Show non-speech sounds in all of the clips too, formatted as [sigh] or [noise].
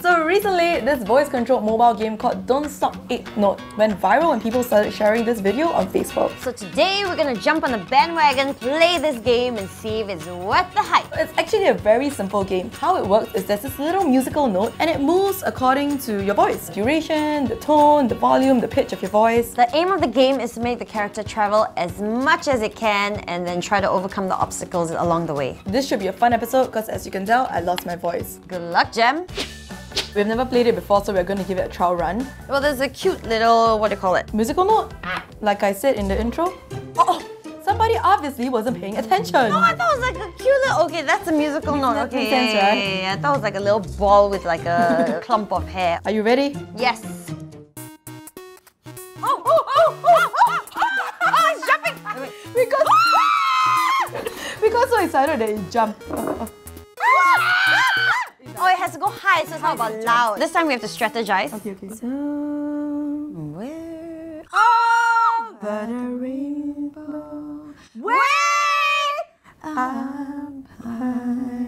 So recently, this voice-controlled mobile game called Don't Stop Eighth Note went viral and people started sharing this video on Facebook. So today we're gonna jump on the bandwagon, play this game and see if it's worth the hype. It's actually a very simple game. How it works is there's this little musical note and it moves according to your voice. Duration, the tone, the volume, the pitch of your voice. The aim of the game is to make the character travel as much as it can and then try to overcome the obstacles along the way. This should be a fun episode because as you can tell, I lost my voice. Good luck, Jem. We've never played it before, so we're going to give it a trial run. Well, there's a cute little, what do you call it? Musical note? Like I said in the intro. Oh, oh somebody obviously wasn't paying attention. Oh, I thought it was like a cute little, okay, that's a musical note. that Okay, sense, right? yeah, yeah. I thought it was like a little ball with like a [laughs] clump of hair. Are you ready? Yes. Oh, oh, oh, oh, oh, oh, oh, oh it's jumping. We got, [laughs] we got so excited that it jumped. [laughs] Oh, it has to go high, so it's not about loud. This time we have to strategize. Okay, okay. Where? Oh! But a rainbow Where? up high.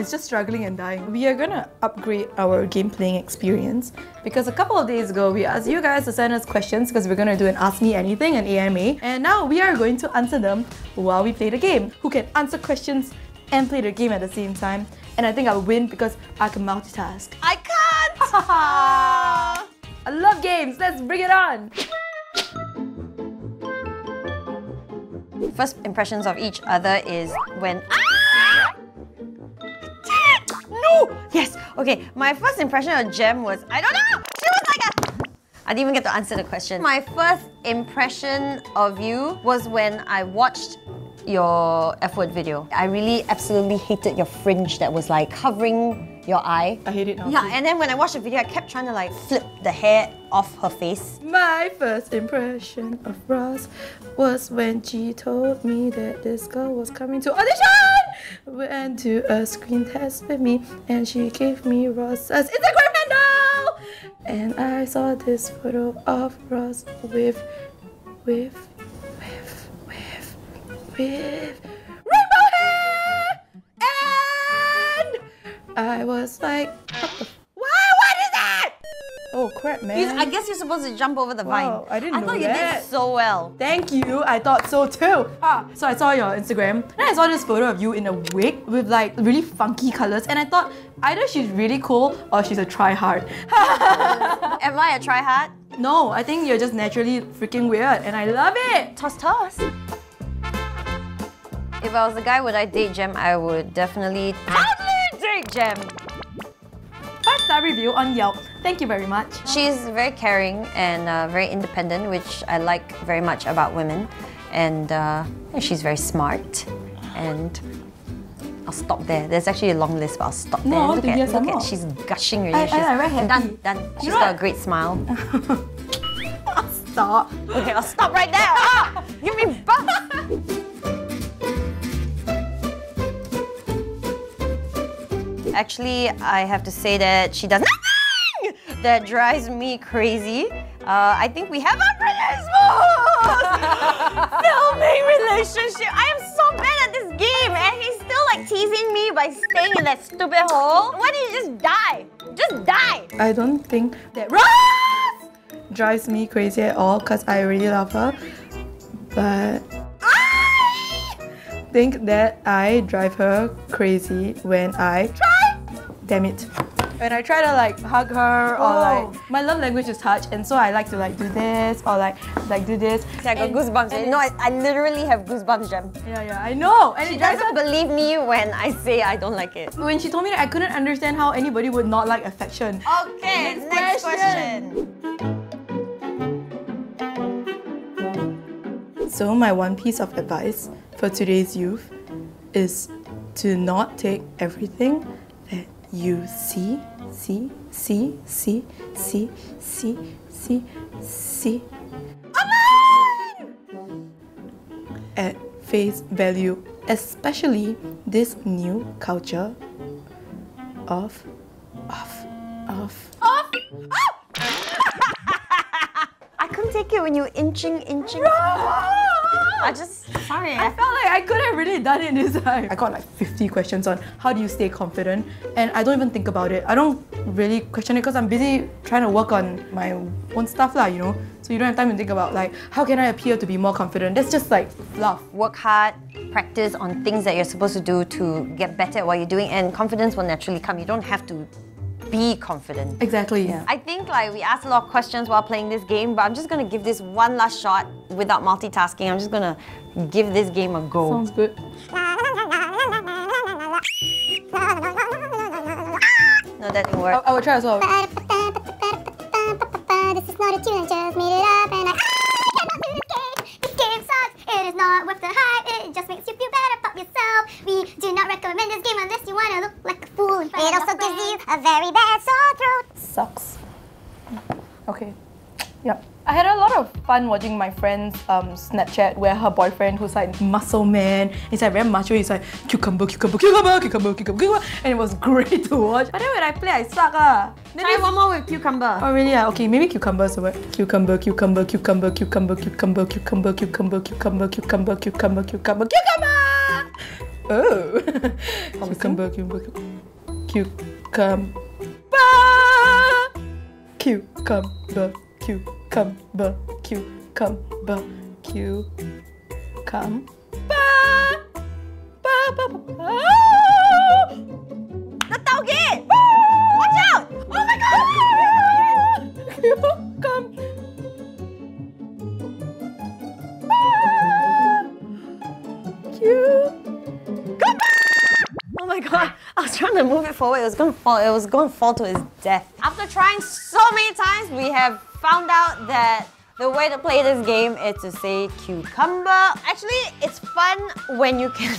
It's just struggling and dying. We are gonna upgrade our game playing experience because a couple of days ago we asked you guys to send us questions because we're gonna do an Ask Me Anything, an AMA, and now we are going to answer them while we play the game. Who can answer questions and play the game at the same time? And I think I'll win because I can multitask. I can't. [laughs] I love games, let's bring it on! First impressions of each other is when. Ah! Okay, my first impression of Jem was I don't know! She was like a. I didn't even get to answer the question. My first impression of you was when I watched your F word video. I really absolutely hated your fringe that was like covering your eye. I hate it now. Yeah, too. and then when I watched the video, I kept trying to like flip the hair off her face. My first impression of Roz was when she told me that this girl was coming to audition. Went to a screen test with me, and she gave me Roz's Instagram handle. And I saw this photo of Roz with, with, with, with, with I was like, what the? What is that? Oh crap, man! You- I guess you're supposed to jump over the Wow, vine. I didn't I know thought you that. did so well. Thank you. I thought so too. Ah, so I saw your Instagram. Then I saw this photo of you in a wig with like really funky colors, and I thought either she's really cool or she's a tryhard. [laughs] Am I a tryhard? no, I think you're just naturally freaking weird, and I love it. Toss toss. If I was a guy, would I date Jem? I would definitely totally date Jem. Five star review on Yelp. Thank you very much. She's very caring and uh, very independent, which I like very much about women. And uh, she's very smart. And I'll stop there. There's actually a long list, but I'll stop there. No, look at, look at, she's gushing already. I- I- she's I'm very happy. done, done. She's got a great smile. [laughs] Stop. Okay, I'll stop right there. Ah, give me buff. Actually, I have to say that she does nothing that drives me crazy. Uh, I think we have a [laughs] filming relationship. I am so bad at this game, and he's still like teasing me by staying in that stupid hole. Why don't you just die? Just die. I don't think that Roz drives me crazy at all because I really love her. But I think that I drive her crazy when I try. Damn it. When I try to like hug her or Oh. like my love language is touch and so I like to like do this or like like do this. See, I got And- goosebumps. and No, I, I literally have goosebumps, Jem. Yeah, yeah, I know. And She doesn't believe me when I say I don't like it. when she told me that I couldn't understand how anybody would not like affection. Okay, Next next, question. question. So my one piece of advice for today's youth is to not take everything you see, see, see, see, see, see, see, see at face value, especially this new culture of of of of. Oh! [laughs] I couldn't take it when you inching, inching. I just sorry. I felt like I could have really done it this time. I got like 50 questions on how do you stay confident, and I don't even think about it. I don't really question it because I'm busy trying to work on my own stuff, lah. You know, so you don't have time to think about like how can I appear to be more confident. That's just like fluff. work hard, practice on things that you're supposed to do to get better at what you're doing, and confidence will naturally come. You don't have to be confident. Exactly. Yeah. I think like we asked a lot of questions while playing this game, but I'm just gonna give this one last shot without multitasking. I'm just gonna give this game a go. Sounds good. No, that didn't work. I, I will try as well. This is not a tune, I just made it up and I cannot do this game. This game sucks. It is not worth the hype. It just makes you feel bad about yourself. We do not recommend this game unless you want to look like a fool. in front It also gives you a very bad sore throat. Sucks. Okay. Yep. I had a lot of fun watching my friend's um, Snapchat where her boyfriend, who's like muscle man, he's like very macho, he's like cucumber, cucumber, cucumber, cucumber, cucumber, cucumber, and it was great to watch. But then when I play, I suck ah. Then Try one more with cucumber. Oh really? Yeah. Okay, maybe cucumber is the word. Cucumber, cucumber, cucumber, cucumber, cucumber, cucumber, cucumber, cucumber, cucumber, cucumber, cucumber, cucumber. Oh. cucumber, cucumber, cucumber, cucumber, cucumber, cucumber, cucumber. Come ba, ba ba, ba. I was trying to move it forward. It was gonna fall. It was to fall to his death. After trying so many times, we have found out that the way to play this game is to say cucumber. Actually, it's fun when you can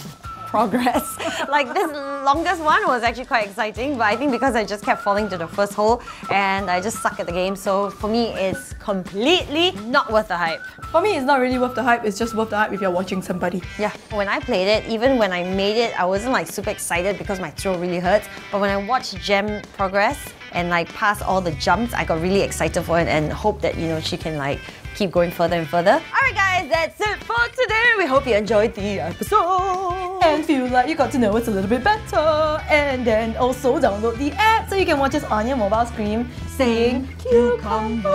progress. [laughs] like this longest one was actually quite exciting, but I think because I just kept falling to the first hole and I just suck at the game, so for me it's completely not worth the hype. For me, it's not really worth the hype. It's just worth the hype if you're watching somebody. Yeah, when I played it, even when I made it, I wasn't like super excited because my throat really hurts. But when I watched Jem progress and like pass all the jumps, I got really excited for it and hope that you know she can like keep going further and further. Alright guys, that's it for today. We hope you enjoyed the episode. And feel like you got to know us a little bit better. And then also download the app so you can watch us on your mobile screen saying cucumber,